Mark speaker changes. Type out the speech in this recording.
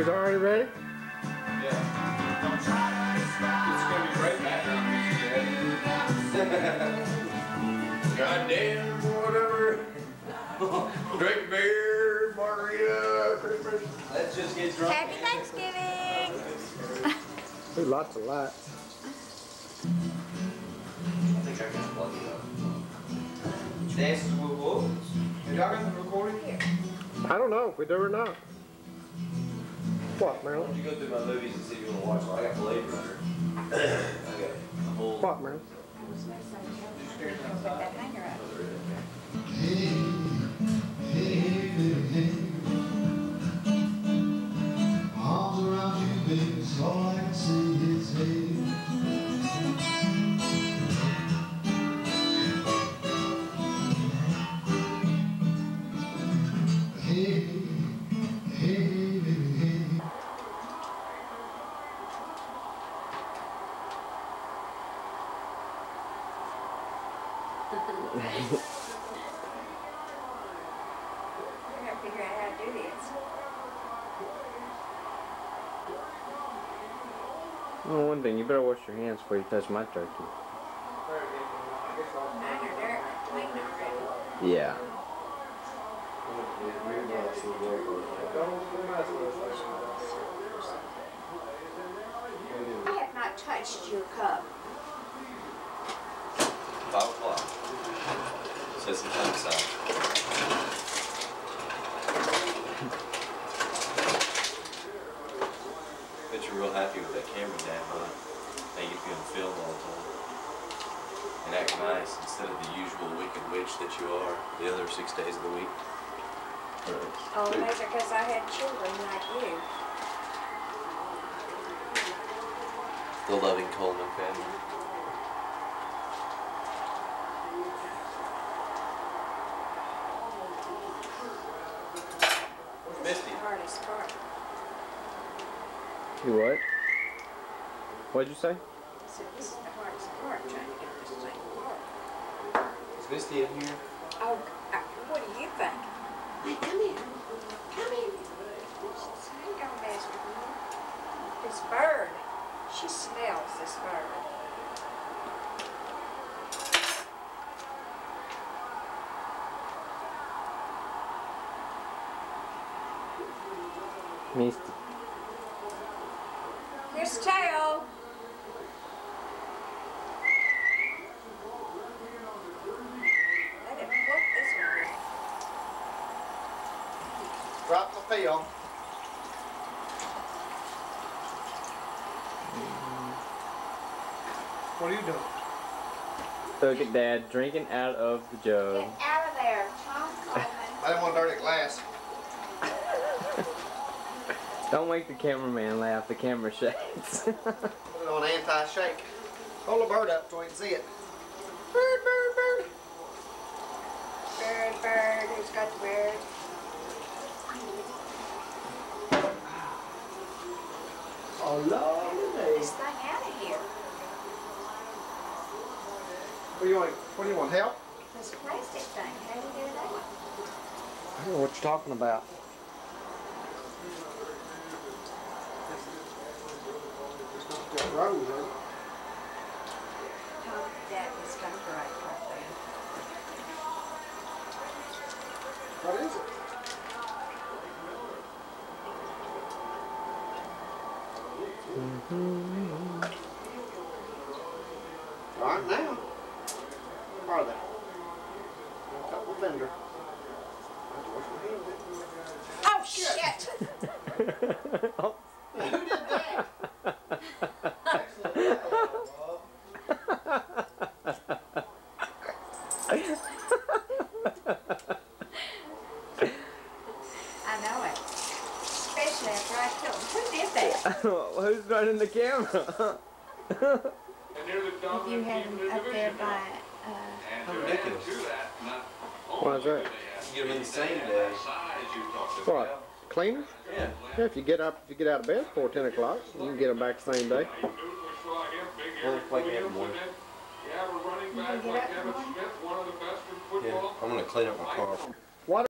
Speaker 1: She's already ready?
Speaker 2: Yeah. It's gonna be right back on Goddamn, whatever. Drink beer, margarita, Christmas. Let's just get drunk.
Speaker 3: Happy Thanksgiving!
Speaker 1: There's lots of light.
Speaker 2: I think I can plug it up. With Wolves. Have y'all got the recording?
Speaker 1: I don't know if we do or not. What,
Speaker 2: Why
Speaker 1: Marilyn?
Speaker 2: don't you go through my movies and see if you wanna watch one? I got Blade Runner. I got a whole.
Speaker 1: What, Marilyn? Well, one thing, you better wash your hands before you touch my turkey. Yeah.
Speaker 3: I have not touched your cup.
Speaker 2: Five o'clock. Time. Bet you're real happy with that camera dad, huh? Now you can film all the time. And act nice instead of the usual wicked witch that you are the other six days of the week.
Speaker 3: Oh, those are because I had children like you.
Speaker 2: The loving Coleman family. Misty.
Speaker 3: The hardest part.
Speaker 1: You what? What'd you say?
Speaker 3: So this is the hardest part, trying to get this thing to work.
Speaker 2: Is Misty in here?
Speaker 3: Oh, uh, what do you think? Hey, come in. Come in. Hang on, Master. This bird. She smells this bird.
Speaker 1: Misty.
Speaker 3: Here's tail. Let it flip this.
Speaker 4: Drop the film. What are you doing?
Speaker 1: Look at Dad drinking out of the jug.
Speaker 3: Get out of there, Tom Coleman.
Speaker 4: I didn't want dirty glass.
Speaker 1: Don't make the cameraman laugh. The camera shakes.
Speaker 4: Put it on anti-shake. Hold the bird up so we can see it. Bird, bird, bird.
Speaker 3: Bird, bird, who's got the bird?
Speaker 4: Oh, lovely.
Speaker 3: This thing out of here.
Speaker 4: What do you want? What do you want? Help?
Speaker 3: This plastic thing, how do you get it out?
Speaker 1: I don't know what you're talking about.
Speaker 4: Got rows, huh?
Speaker 3: Tom, that is gonna break right there.
Speaker 4: What is it? All right, now. Where are they? A couple fender. I have to wash my hands.
Speaker 3: Oh, shit!
Speaker 1: oh,
Speaker 4: Who did that?
Speaker 3: I know it. Especially after I killed him, who did that?
Speaker 1: Who's running the camera?
Speaker 3: If you had him up there by, uh,
Speaker 2: How ridiculous.
Speaker 1: Why is that?
Speaker 2: Get them in the same day.
Speaker 1: What? Cleaners?
Speaker 2: Yeah.
Speaker 1: Yeah, if you get up, if you get out of bed before 10 o'clock, you can get them back the same day.
Speaker 2: Well, it's like every morning.
Speaker 3: you can get up in the morning.
Speaker 2: Yeah. I'm gonna clean up my car.